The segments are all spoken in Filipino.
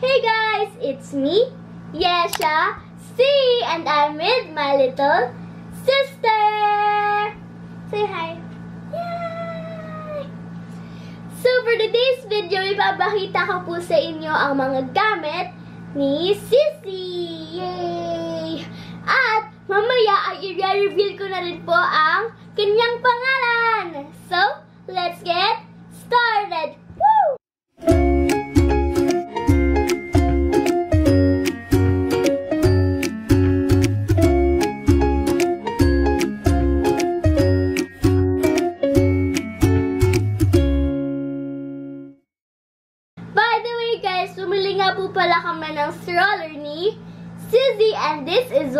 Hey guys, it's me, Yesha C, and I'm with my little sister. Say hi. Yay! So for today's video, ipapakita ko po sa inyo ang mga gamit ni Sissy. Yay! At mamaya ay i-reveal ko na rin po ang kanyang pangalan. So, let's get started.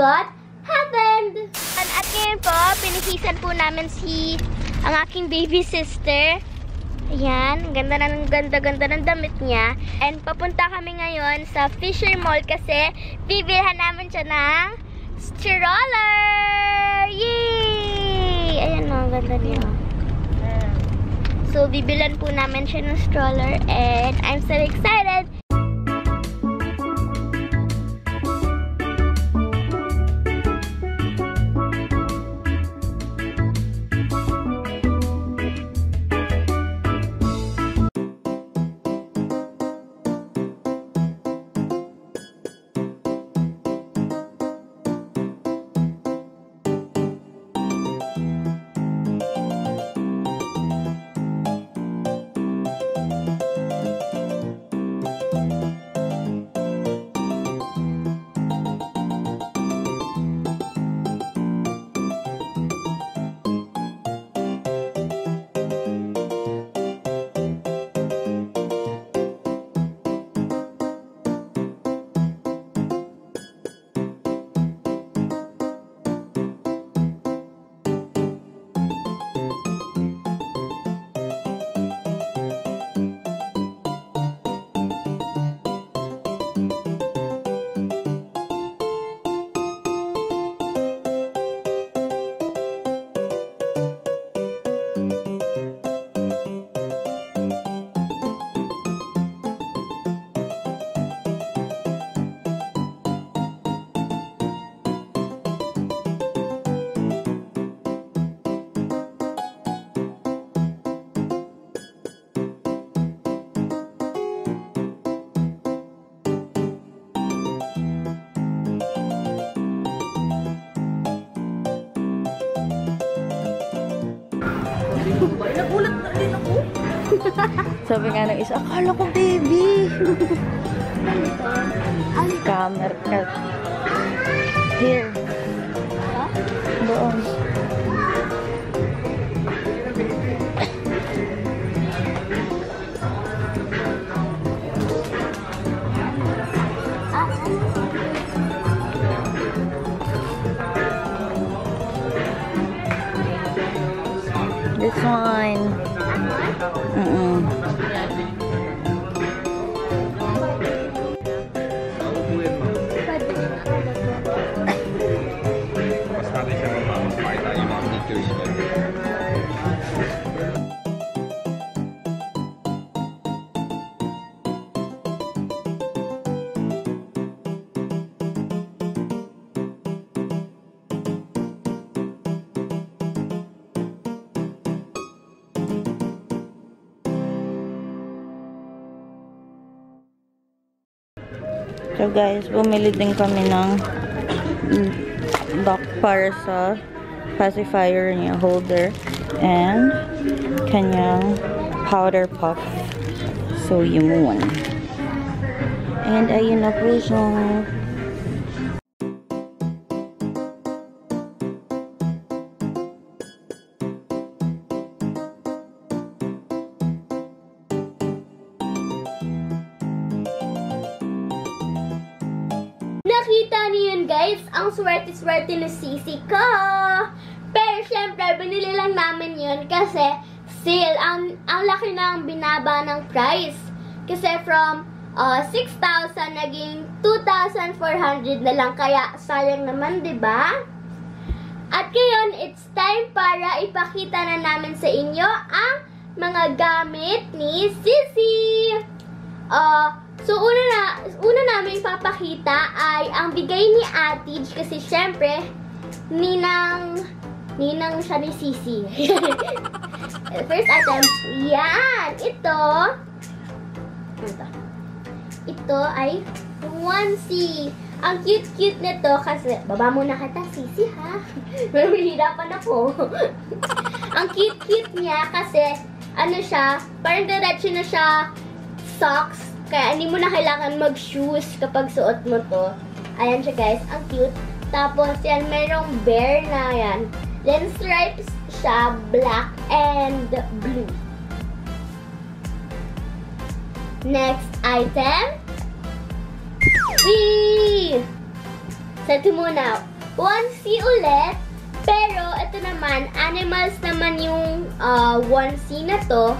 What happened. At, at ngayon po, pinihisan po namin si ang aking baby sister. Ayan, ganda na ng ganda-ganda ng damit niya. And papunta kami ngayon sa Fisher Mall kasi bibilhan namin siya ng stroller! Yay! Ayan o, ang ganda niya. So, bibilan po namin siya ng stroller and I'm so excited! Sabi nga ng isa, akala ko baby. Scammer ka. Here. Doon. This one. So guys, bumili din kami ng dock para sa pacifier niya, holder, and kanyang powder puff. So, yun. And ayun na po siya. Swerte-swerte ni Sisi ko. Pero syempre, binili lang namin yun kasi sale. Ang, ang laki ang binaba ng price. Kasi from uh, 6,000 naging 2,400 na lang. Kaya sayang naman, ba? At ngayon, it's time para ipakita na namin sa inyo ang mga gamit ni Sisi. Uh, So, una na, una namin papakita ay ang bigay ni Atij kasi syempre, ninang, ninang siya ni Sisi. First item, yan! Ito, ito, ito ay onesie. Ang cute-cute nito kasi, baba muna kita, Sisi ha. Pero hihirapan ako. ang cute-cute niya kasi, ano siya, parang diretso na siya socks. Kaya hindi mo na kailangan mag-shoes kapag suot mo to. Ayan siya guys, ang cute. Tapos yan, mayroong bear na yan. Then stripes siya, black and blue. Next item. See! Sa ito muna. Onesie ulit. Pero ito naman, animals naman yung uh, onesie na to.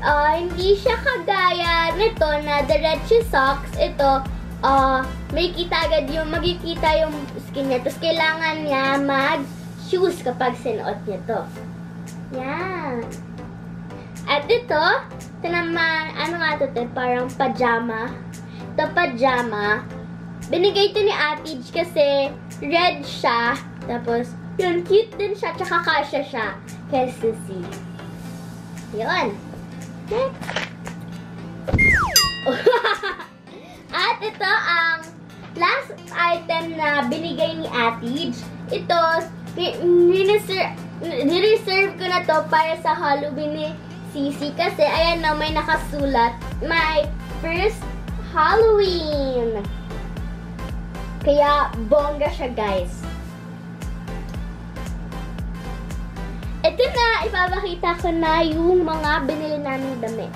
Ah, hindi siya kagaya nito na diretso socks. Ito, ah, may kita agad yung, magkikita yung skin niya. Tapos kailangan niya mag-shoes kapag sinuot niya to. Yan. At ito, ito naman, ano nga ito, ito parang pajama. Ito pajama. Binigay ito ni Atij kasi red siya. Tapos, yun, cute din siya. Tsaka kasya siya. Kay Sissy. Yun. At ito ang last item na binigay ni Atij. Ito, nireserve ko na to para sa Halloween ni Sisi kasi ayan na may nakasulat, my first Halloween. Kaya bongga siya guys. Ipapakita ko na yung mga binili namin damit.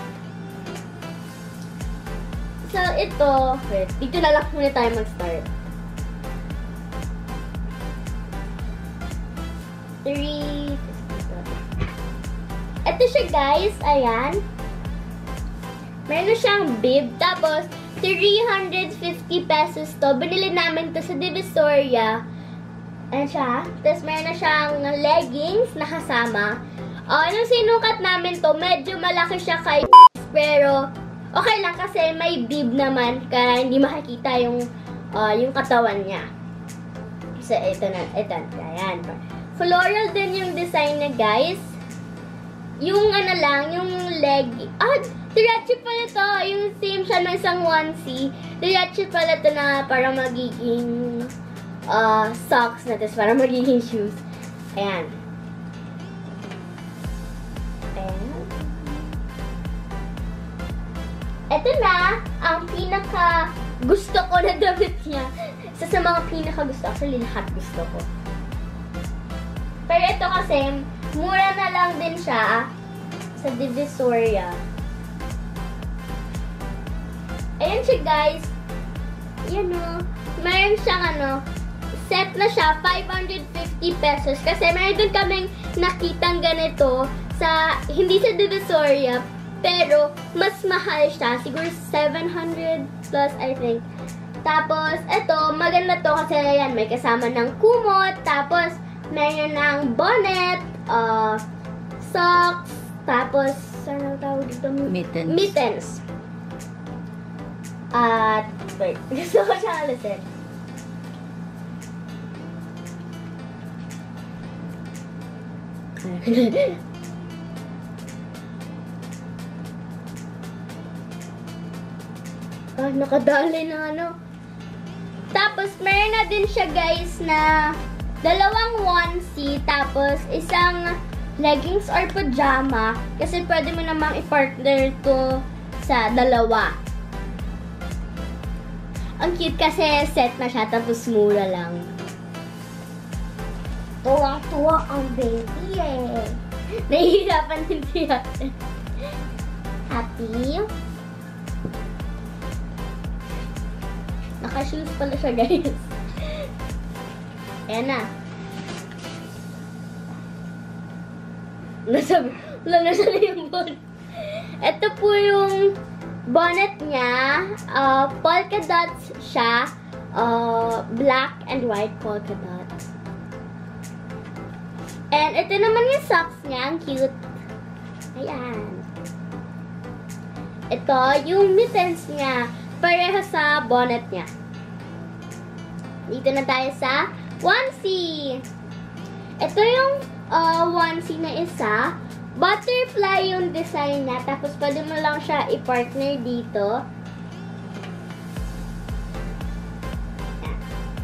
So, ito, wait, dito na lang muna tayo mag-start. Three, ito siya guys, ayan. Meron siyang bib, tapos 350 pesos to. Binili namin to sa Divisoria. Ayan siya. Tapos meron na siyang leggings na kasama. Uh, nung sinukat namin to, medyo malaki siya kay pero okay lang kasi may bib naman kaya hindi makikita yung uh, yung katawan niya. So, ito na. Ito. Ayan. Floral din yung design na guys. Yung ano lang, yung leg. Ah, diretso pala to. Yung same siya ng isang onesie. Diretso pala to na para magiging uh, socks na tapos para magiging shoes. Ayan. Ito na ang pinaka gusto ko na damit niya. Isa sa mga pinaka gusto. Actually, lahat gusto ko. Pero ito kasi, mura na lang din siya sa Divisoria. Ayan siya guys. Yan o. Mayroon siyang ano, set na siya, 550 pesos. Kasi mayroon din kaming nakitang ganito sa, hindi sa Divisoria, pero mas mahal siya. Siguro 700 plus, I think. Tapos, ito, maganda to kasi yan, may kasama ng kumot. Tapos, mayroon ng bonnet, uh, socks, tapos, ano tawag dito? Mittens. Mittens. At, wait, gusto ko siyang alisin. ah, nakadali na ano. Tapos, meron na din siya guys na dalawang onesie, tapos isang leggings or pajama. Kasi pwede mo namang i-partner to sa dalawa. Ang cute kasi set na siya, tapos mura lang. Tuwang-tuwa ang baby eh. Nahihirapan din siya. Happy? Naka-shoes pala siya guys. Ayan na. Nasa, wala na siya yung bonnet. Ito po yung bonnet niya. Uh, polka dots siya. Uh, black and white polka dots. And ito naman yung socks niya. Ang cute. Ayan. ito yung mittens niya. Pareho sa bonnet niya. Dito na tayo sa onesie. Ito yung uh, onesie na isa. Butterfly yung design niya. Tapos pwede mo lang siya i-partner dito.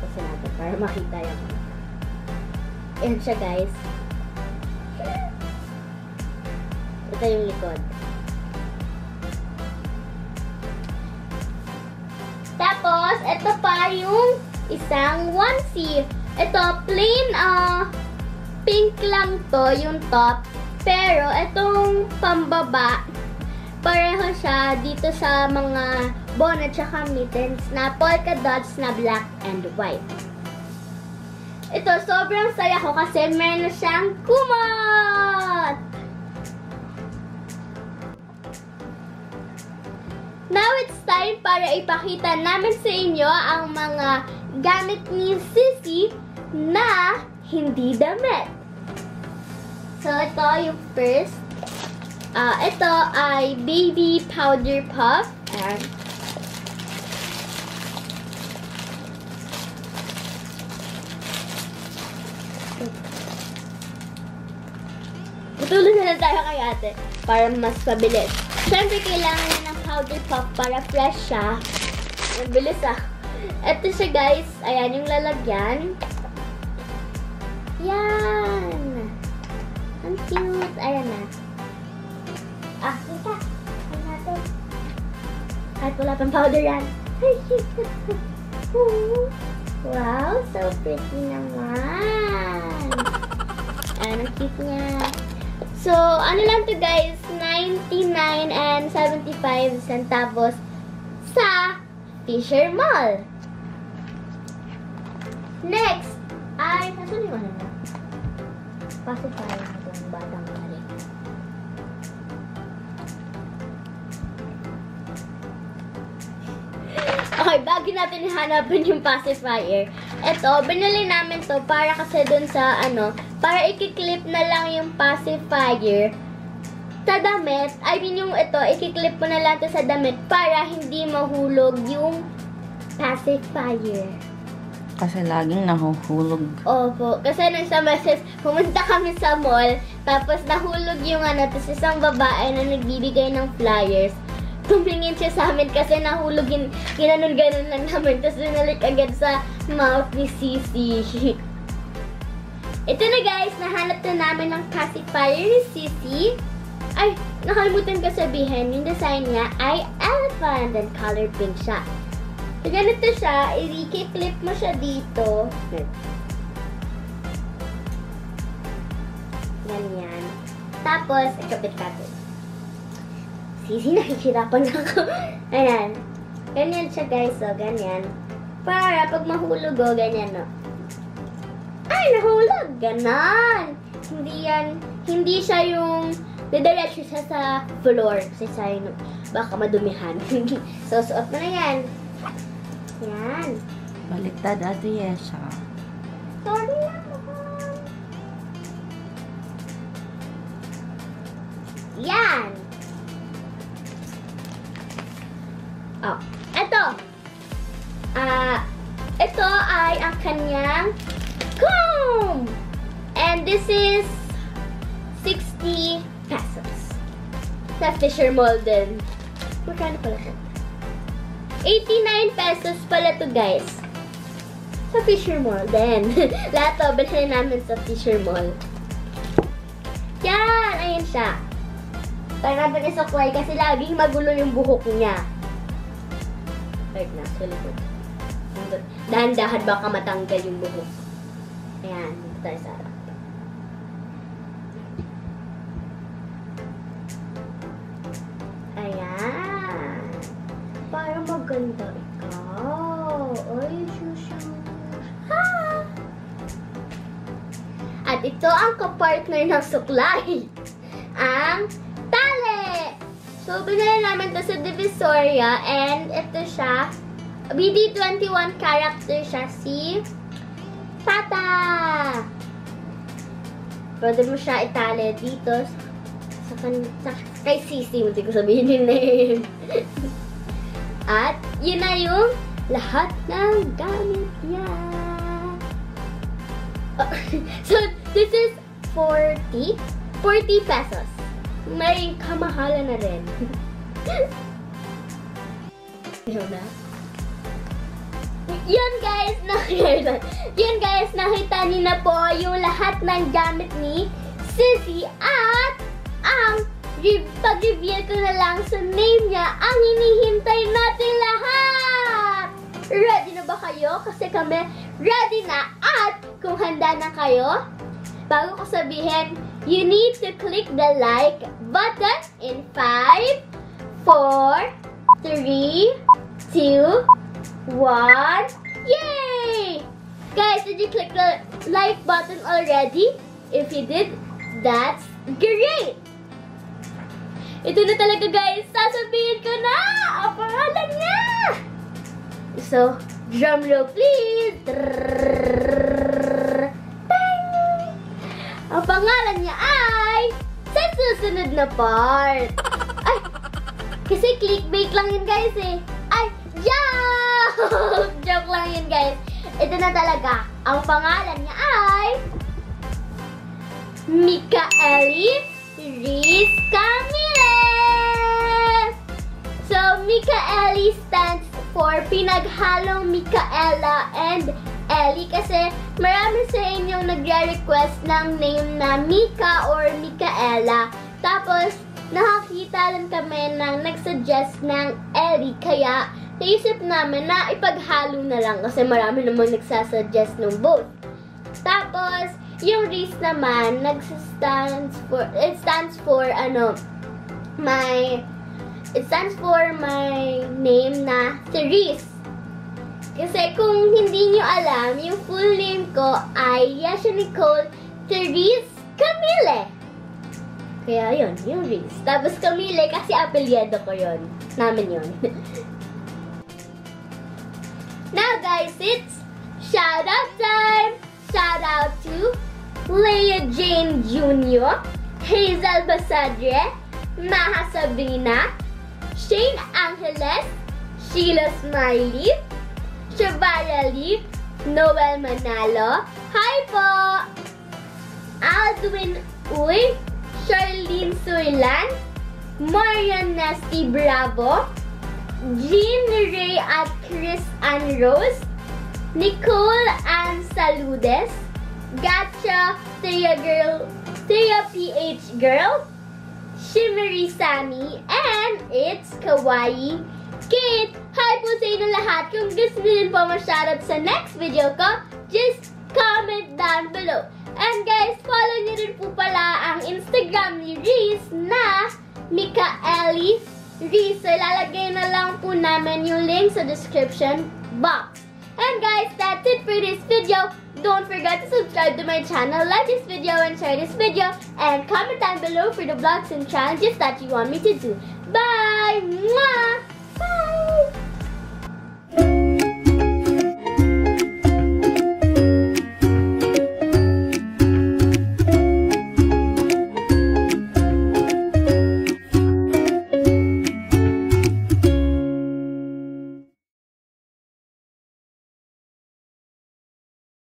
Kasi natin para makita yung Ayan siya guys. Ito yung likod. Tapos, ito pa yung isang onesie. Ito, plain uh, pink lang to, yung top. Pero, itong pambaba, pareho siya dito sa mga bonnet tsaka mittens na polka dots na black and white. Ito, sobrang saya ko kasi meron siyang kumot! Now it's time para ipakita namin sa inyo ang mga gamit ni Sissy na hindi damit. So, ito yung first. Ah, ito ay baby powder puff. Ayan. Tutulong na lang tayo kay ate para mas pabilis. Siyempre, kailangan niya ng powder puff para fresh siya. Ang bilis ah. Ito siya guys. Ayan yung lalagyan. Yan. Ang cute. Ayan na. Ah, kita. Ayan natin. Kahit wala pang powder yan. Ay, Wow, so pretty naman. Ayan, ang cute niya. So, ano lang to guys, 99 and 75 centavos sa Fisher Mall. Next, ay, nasan yung ano na? Pacifier na itong batang mali. Okay, bago natin hanapin yung pacifier, ito, binili namin to para kasi dun sa ano, para ikiklip na lang yung pacifier sa damit. I mean yung ito, ikiklip mo na lang to sa damit para hindi mahulog yung pacifier. Kasi laging nahuhulog. Opo. Kasi nung sa message, pumunta kami sa mall, tapos nahulog yung ano, tapos isang babae na nagbibigay ng flyers. Tumingin siya sa amin kasi nahulog yun, ginanon-ganon lang namin, tapos binalik agad sa mouth ni Sisi. Ito na guys, nahanap na namin ng pacifier ni Sisi. Ay, nakalimutan ko sabihin, yung design niya ay elephant and color pink siya. Ganito siya, i-clip mo siya dito. Ganyan. Tapos, ikapit natin. Sisi, nakikirapan ako. Ayan. Ganyan siya, guys. So, ganyan. Para pag mahulog, oh, ganyan, no. Ay, nahulog! Ganon! Hindi yan, hindi siya yung didiretso siya sa floor. Kasi sa yun, baka madumihan. so, suot mo na yan. Yan. Baliktad, Ate Yesha. Sorry mahal. Yan. Oh, eto. Ah, ito ay ang kanyang comb. And this is 60 pesos. Sa Fisher Mall din. Magkano pala ito? 89 pesos pala to guys. Sa Fisher Mall din. Lahat to, bilhin namin sa Fisher Mall. Yan! Ayan siya. Tayo natin isuklay kasi laging magulo yung buhok niya. Wait na, sa likod. Dahan-dahan baka matanggal yung buhok. Ayan, dito tayo sa Maganda ikaw. Ay, shushu. Ha! At ito ang kapartner ng suklay. Ang tali. So, binili namin to sa Divisoria and ito siya. BD21 character siya si Tata. Pwede mo siya itali dito sa kan, sa, kay Sisi, hindi ko sabihin yung name. At, yun na yung lahat ng gamit niya. Oh, so, this is 40, 40 pesos. May kamahalan na rin. Yun na. Yun guys, nakita. Yun guys, nakita niyo na po yung lahat ng gamit ni Sissy at ang pag-reveal ko na lang sa name niya ang hinihintay nating lahat. Ready na ba kayo? Kasi kami ready na at kung handa na kayo, bago ko sabihin, you need to click the like button in 5, 4, 3, 2, 1. Yay! Guys, did you click the like button already? If you did, that's great! Ito na talaga guys, sasabihin ko na ang pangalan niya! So, drum roll please! Ding! Ang pangalan niya ay sa susunod na part. Ay, kasi clickbait lang yun guys eh. Ay, joke! joke lang yun guys. Ito na talaga. Ang pangalan niya ay Mikaeli Riz Camille! So, Mikaeli stands for pinaghalong Mikaela and Ellie kasi marami sa inyong nagre-request ng name na Mika or Mikaela. Tapos, nakakita lang kami ng nagsuggest ng Ellie kaya naisip namin na ipaghalo na lang kasi marami naman nagsasuggest ng both. Tapos, yung Reese naman, nagsastands for, it stands for, ano, my, it stands for my name na Therese. Kasi kung hindi nyo alam, yung full name ko ay Yasha Nicole Therese Camille. Kaya yun, yung Reese. Tapos Camille kasi apelyado ko yun. Namin yun. Now guys, it's shout out time! Shout out to Leah Jane Jr., Hazel Basadre, Maha Sabrina, Shane Angeles, Sheila Smiley, Shabara Lee, Noel Manalo, Hi po! Aldwin Uy, Charlene Soylan, Marian Nasty Bravo, Jean Ray at Chris Ann Rose, Nicole Ann Saludes, Gacha Thea Girl, Thea PH Girl, Shimmery Sammy, and it's Kawaii Kate. Hi po sa inyo lahat. Kung gusto din po ma-shoutout sa next video ko, just comment down below. And guys, follow niyo rin po pala ang Instagram ni Reese na Mikaeli Reese. So, ilalagay na lang po namin yung link sa description box. And guys, that's it for this video. Don't forget to subscribe to my channel, like this video and share this video, and comment down below for the vlogs and challenges that you want me to do. Bye! Mwah! Bye!